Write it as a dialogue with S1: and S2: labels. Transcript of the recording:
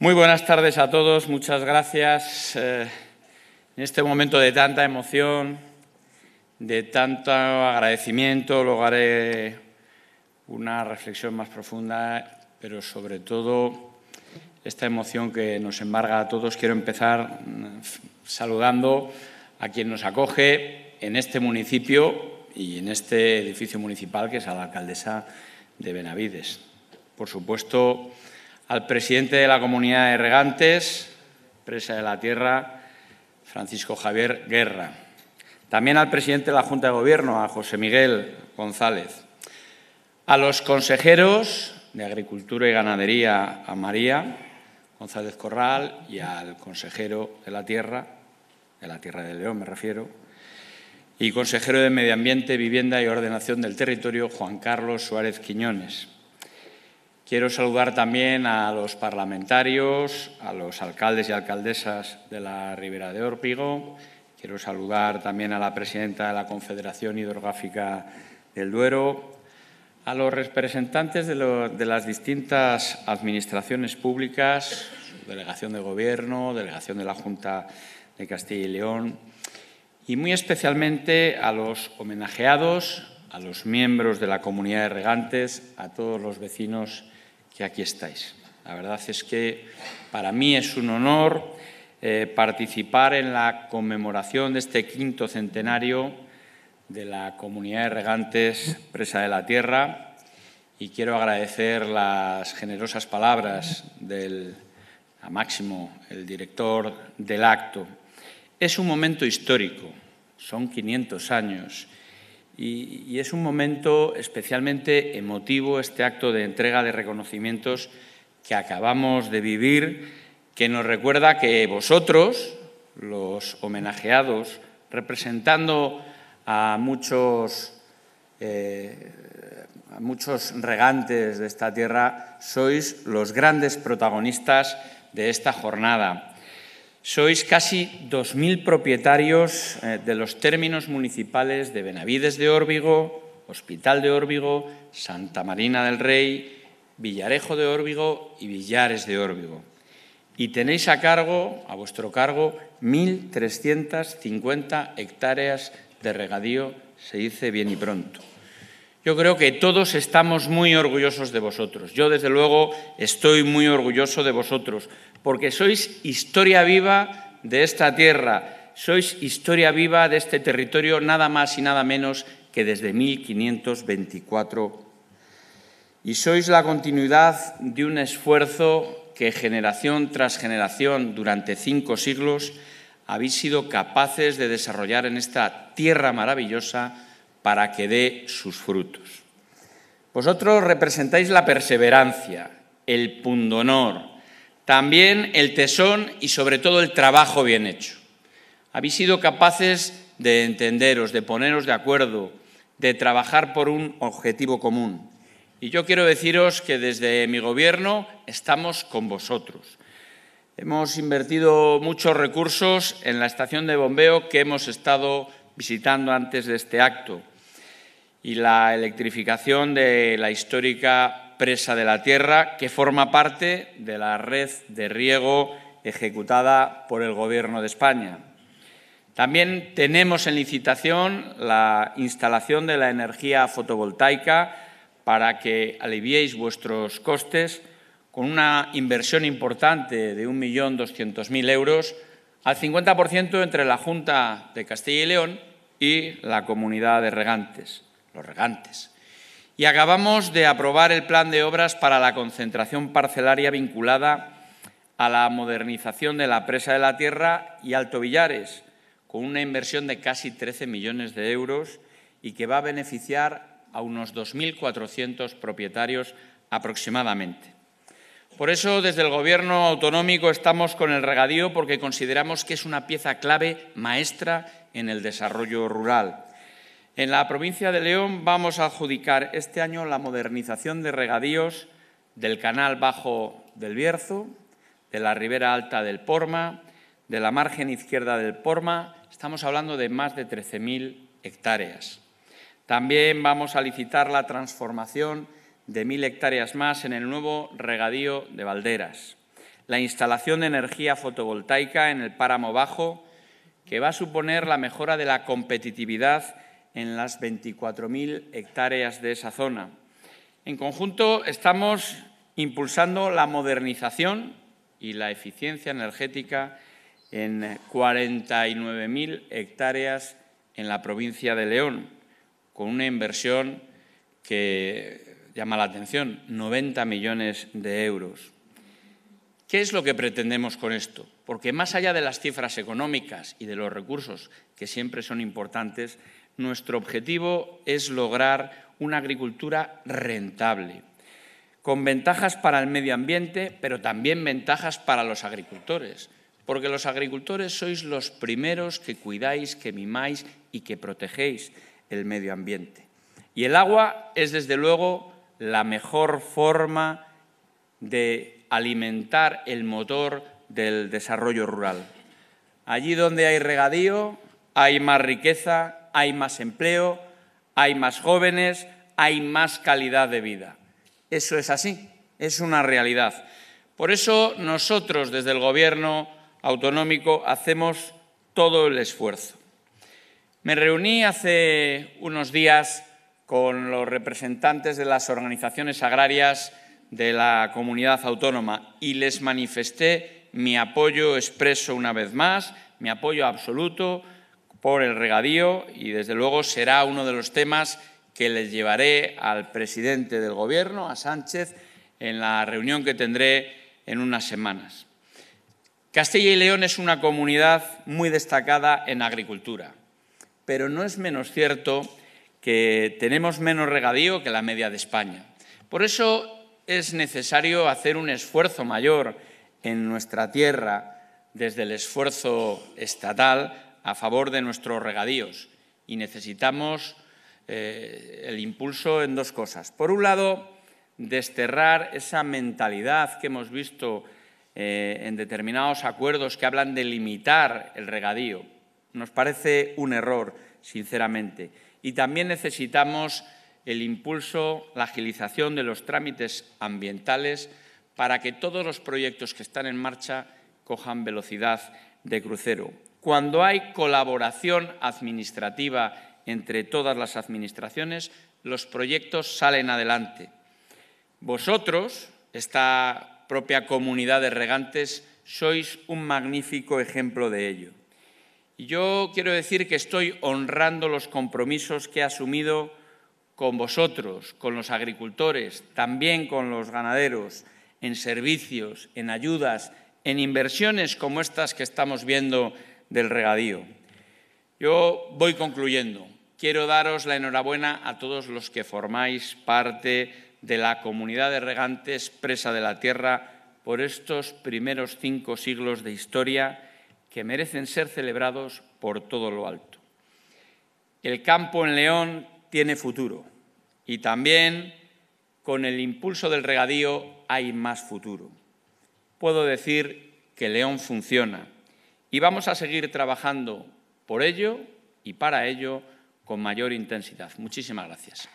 S1: Muy buenas tardes a todos, muchas gracias. Eh, en este momento de tanta emoción, de tanto agradecimiento, luego haré una reflexión más profunda, pero sobre todo esta emoción que nos embarga a todos. Quiero empezar mm, saludando a quien nos acoge en este municipio y en este edificio municipal, que es a la alcaldesa de Benavides. Por supuesto, al presidente de la Comunidad de Regantes, Presa de la Tierra, Francisco Javier Guerra. También al presidente de la Junta de Gobierno, a José Miguel González. A los consejeros de Agricultura y Ganadería, a María González Corral, y al consejero de la Tierra, de la Tierra de León me refiero, y consejero de Medio Ambiente, Vivienda y Ordenación del Territorio, Juan Carlos Suárez Quiñones. Quiero saludar también a los parlamentarios, a los alcaldes y alcaldesas de la Ribera de Órpigo. Quiero saludar también a la presidenta de la Confederación Hidrográfica del Duero, a los representantes de, las distintas administraciones públicas, delegación de Gobierno, delegación de la Junta de Castilla y León, y muy especialmente a los homenajeados, a los miembros de la comunidad de regantes, a todos los vecinos que aquí estáis. La verdad es que para mí es un honor eh, participar en la conmemoración de este quinto centenario de la comunidad de regantes Presa de la Tierra y quiero agradecer las generosas palabras del a Máximo, el director del acto. Es un momento histórico, son 500 años y, es un momento especialmente emotivo este acto de entrega de reconocimientos que acabamos de vivir, que nos recuerda que vosotros, los homenajeados, representando a muchos, eh, a muchos regantes de esta tierra, sois los grandes protagonistas de esta jornada. Sois casi 2.000 propietarios eh, de los términos municipales de Benavides de Órbigo, Hospital de Órbigo, Santa Marina del Rey, Villarejo de Órbigo y Villares de Órbigo. Y tenéis a cargo, a vuestro cargo, 1.350 hectáreas de regadío, se dice bien y pronto. Yo creo que todos estamos muy orgullosos de vosotros. Yo, desde luego, estoy muy orgulloso de vosotros, porque sois historia viva de esta tierra, sois historia viva de este territorio, nada más y nada menos que desde 1524. Y sois la continuidad de un esfuerzo que generación tras generación, durante cinco siglos, habéis sido capaces de desarrollar en esta tierra maravillosa para que dé sus frutos. Vosotros representáis la perseverancia, el pundonor, también el tesón y sobre todo el trabajo bien hecho. Habéis sido capaces de entenderos, de poneros de acuerdo, de trabajar por un objetivo común. Y yo quiero deciros que desde mi gobierno estamos con vosotros. Hemos invertido muchos recursos en la estación de bombeo que hemos estado visitando antes de este acto y la electrificación de la histórica presa de la Tierra, que forma parte de la red de riego ejecutada por el Gobierno de España. También tenemos en licitación la instalación de la energía fotovoltaica para que aliviéis vuestros costes con una inversión importante de 1.200.000 euros, al 50% entre la Junta de Castilla y León y la Comunidad de Regantes los regantes. Y acabamos de aprobar el plan de obras para la concentración parcelaria vinculada a la modernización de la presa de la Tierra y Alto Villares, con una inversión de casi 13 millones de euros y que va a beneficiar a unos 2.400 propietarios aproximadamente. Por eso, desde el Gobierno autonómico estamos con el regadío porque consideramos que es una pieza clave maestra en el desarrollo rural en la provincia de León vamos a adjudicar este año la modernización de regadíos del canal bajo del Bierzo, de la ribera alta del Porma, de la margen izquierda del Porma. Estamos hablando de más de 13.000 hectáreas. También vamos a licitar la transformación de 1.000 hectáreas más en el nuevo regadío de Valderas. la instalación de energía fotovoltaica en el páramo bajo, que va a suponer la mejora de la competitividad en las 24.000 hectáreas de esa zona. En conjunto, estamos impulsando la modernización y la eficiencia energética en 49.000 hectáreas en la provincia de León, con una inversión que llama la atención, 90 millones de euros. ¿Qué es lo que pretendemos con esto? Porque más allá de las cifras económicas y de los recursos, que siempre son importantes, nuestro objetivo es lograr una agricultura rentable, con ventajas para el medio ambiente, pero también ventajas para los agricultores, porque los agricultores sois los primeros que cuidáis, que mimáis y que protegéis el medio ambiente. Y el agua es, desde luego, la mejor forma de alimentar el motor del desarrollo rural. Allí donde hay regadío, hay más riqueza, hay más empleo, hay más jóvenes, hay más calidad de vida. Eso es así, es una realidad. Por eso nosotros desde el Gobierno autonómico hacemos todo el esfuerzo. Me reuní hace unos días con los representantes de las organizaciones agrarias de la comunidad autónoma y les manifesté mi apoyo expreso una vez más, mi apoyo absoluto por el regadío y desde luego será uno de los temas que les llevaré al presidente del Gobierno, a Sánchez, en la reunión que tendré en unas semanas. Castilla y León es una comunidad muy destacada en agricultura, pero no es menos cierto que tenemos menos regadío que la media de España. Por eso es necesario hacer un esfuerzo mayor en nuestra tierra desde el esfuerzo estatal a favor de nuestros regadíos y necesitamos eh, el impulso en dos cosas. Por un lado, desterrar esa mentalidad que hemos visto eh, en determinados acuerdos que hablan de limitar el regadío. Nos parece un error, sinceramente. Y también necesitamos el impulso, la agilización de los trámites ambientales para que todos los proyectos que están en marcha cojan velocidad de crucero. Cuando hay colaboración administrativa entre todas las administraciones, los proyectos salen adelante. Vosotros, esta propia comunidad de regantes, sois un magnífico ejemplo de ello. Y yo quiero decir que estoy honrando los compromisos que he asumido con vosotros, con los agricultores, también con los ganaderos, en servicios, en ayudas, en inversiones como estas que estamos viendo del regadío. Yo voy concluyendo. Quiero daros la enhorabuena a todos los que formáis parte de la comunidad de regantes presa de la tierra por estos primeros cinco siglos de historia que merecen ser celebrados por todo lo alto. El campo en León tiene futuro y también con el impulso del regadío hay más futuro. Puedo decir que León funciona y vamos a seguir trabajando por ello y para ello con mayor intensidad. Muchísimas gracias.